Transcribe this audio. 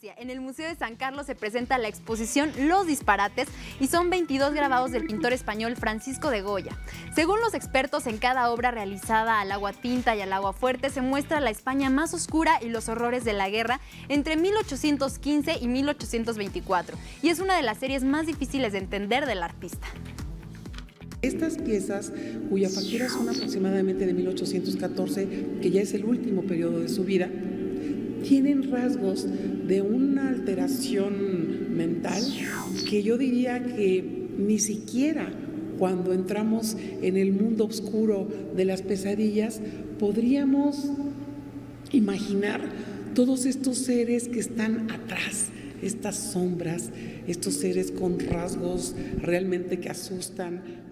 En el Museo de San Carlos se presenta la exposición Los Disparates y son 22 grabados del pintor español Francisco de Goya. Según los expertos, en cada obra realizada al agua tinta y al agua fuerte se muestra la España más oscura y los horrores de la guerra entre 1815 y 1824, y es una de las series más difíciles de entender del artista. Estas piezas, cuya factura son aproximadamente de 1814, que ya es el último periodo de su vida, tienen rasgos de una alteración mental que yo diría que ni siquiera cuando entramos en el mundo oscuro de las pesadillas podríamos imaginar todos estos seres que están atrás, estas sombras, estos seres con rasgos realmente que asustan,